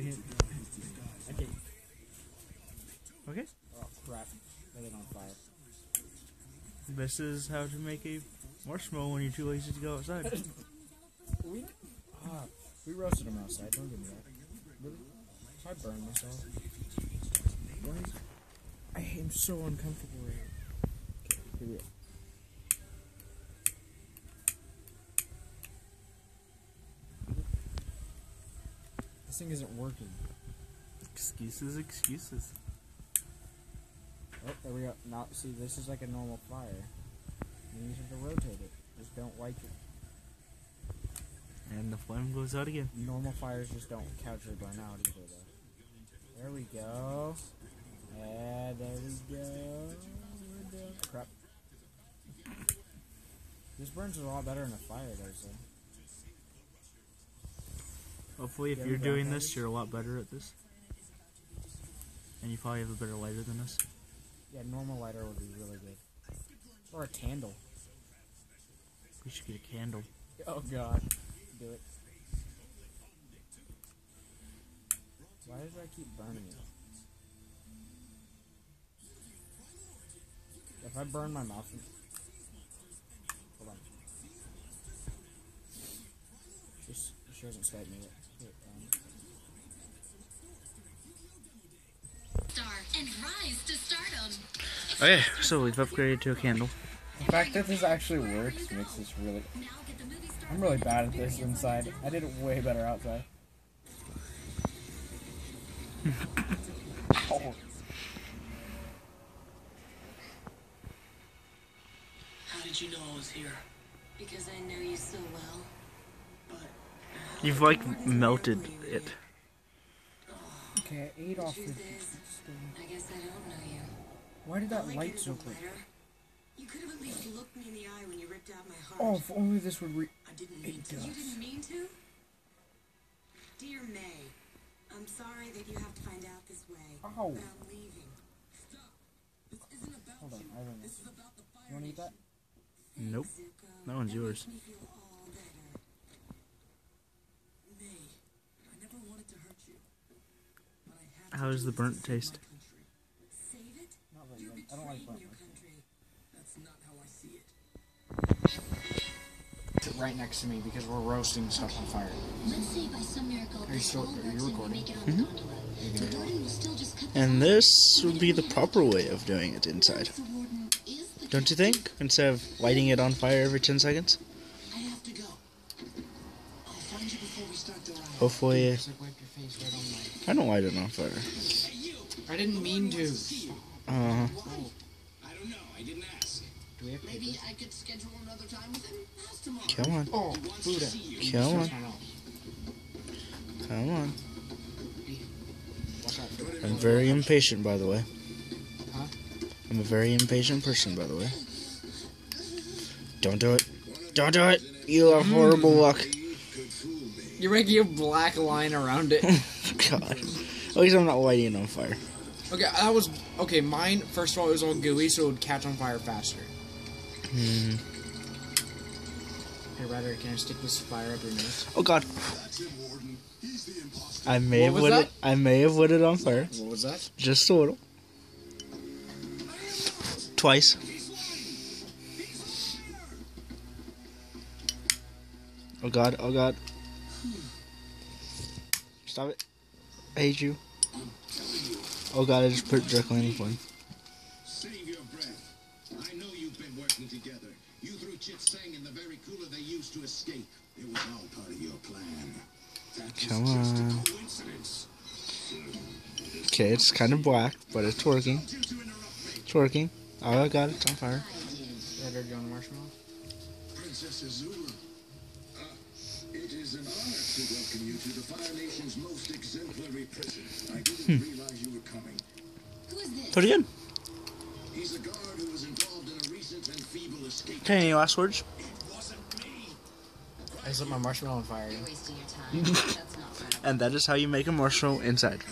Okay. Okay. Oh crap. They're on fire. This is how to make a marshmallow when you're too lazy to go outside. We ah, we roasted them outside. Don't give me that. Really? I burned myself. Why is- I am so uncomfortable right now. Okay, here we go. Thing isn't working. excuses, excuses. Oh, there we go. Now, see, this is like a normal fire. You just to rotate it. Just don't like it. And the flame goes out again. Normal fires just don't casually burn out either, though. There we go. And there we go. Crap. This burns a lot better in a fire, does it? Hopefully, if you're doing this, you're a lot better at this. And you probably have a better lighter than us. Yeah, normal lighter would be really good. Or a candle. We should get a candle. Oh god. Do it. Why does I keep burning it? If I burn my mouth. She hasn't Skyped me yet. Here, um, Star and rise to stardom. Okay, so we've upgraded to a candle. The fact that this actually works makes this really. Now get the movie star. I'm really bad at this inside. I did it way better outside. oh. How did you know I was here? Because I know you so well. But You've like melted it. Okay, I ate off the. Truth I guess I don't know you. Why did that All light get is so quick? You could have at least looked me in the eye when you ripped out my heart. Oh, if only this would re. I didn't mean It to. does. You didn't mean to? Dear Mai, I'm sorry that you have to find out this way. Ow. But I'm leaving. Hold on, I don't know. You wanna eat that? Nope. Zuko, That one's that yours. makes me feel all better. Mai, I never wanted to hurt you. But I have to How does the burnt taste? my country. Save it? Not very You're good. I don't like burnt your toast. country. That's not how I see it. Sit right next to me because we're roasting stuff on fire. Let's say by some miracle Are you still- are you and recording? make it on mm-hmm. the gondola. The warden will still just cut the And this would be the proper way of doing it inside. The warden is the Don't you think? Instead of lighting it on fire every 10 seconds? I have to go. I'll find you before we start the ride. Hopefully, Just like wipe your face right on my. I don't light it on fire. I didn't mean to. Uh, I don't know. I didn't ask. Do we have Maybe? I could schedule another time with him. Ask tomorrow. come on, Oh, Buddha. come on, come on. I'm very impatient, by the way. Huh? I'm a very impatient person, by the way. Don't do it. Don't do it. You have horrible luck. You're making a black line around it. God. At least I'm not lighting it on fire. okay, that was okay. Mine, first of all, it was all gooey, so it would catch on fire faster. Hmm. Hey, Ryder, can I stick this fire up your nose? Oh God. I may have lit that? it. I may have lit it on fire. What was that? Just a little. Twice. Oh god, oh god. Stop it. I hate you. Oh god, I just put it directly in the flame. Save your breath. I know you've been working together. You threw Chit Sang in the very cooler they used to escape. It was all part of your plan. That Come on. coincidence. Okay, it's kind of black, but it's working. Told you to interrupt me. It's working. Oh god, it's on fire. Ryder, do you want a marshmallow? Princess Azula. It is an honor to welcome you to the Fire Nation's most exemplary prison. I didn't hmm. realize you were coming. Who is this? Put it in. He's a guard who was involved in a recent and feeble escape. Okay, any last words? It wasn't. I set my marshmallow on fire. You're wasting your time. That's not. And that is how you make a marshmallow inside.